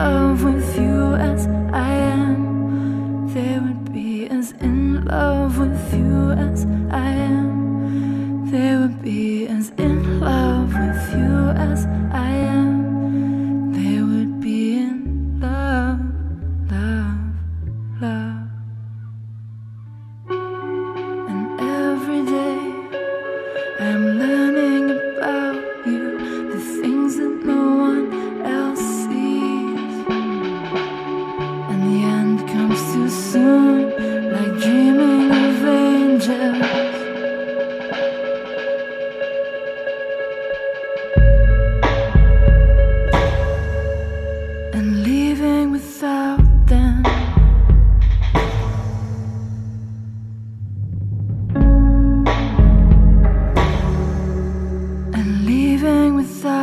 love with you as I am. They would be as in love with you as I am. They would be as in love with you as I am. They would be in love, love, love. without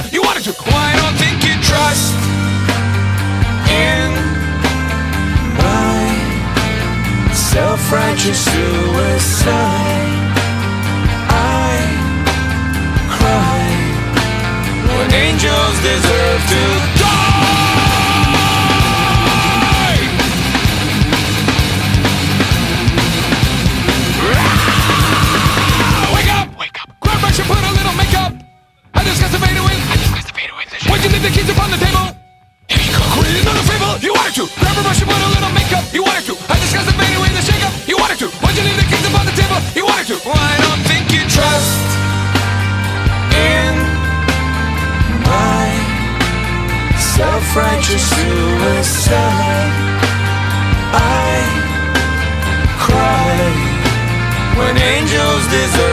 hell you wanted to. Why don't think you trust in my self-righteous suicide? I cry when angels deserve to. self-righteous suicide. I cry when angels deserve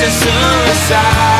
to suicide.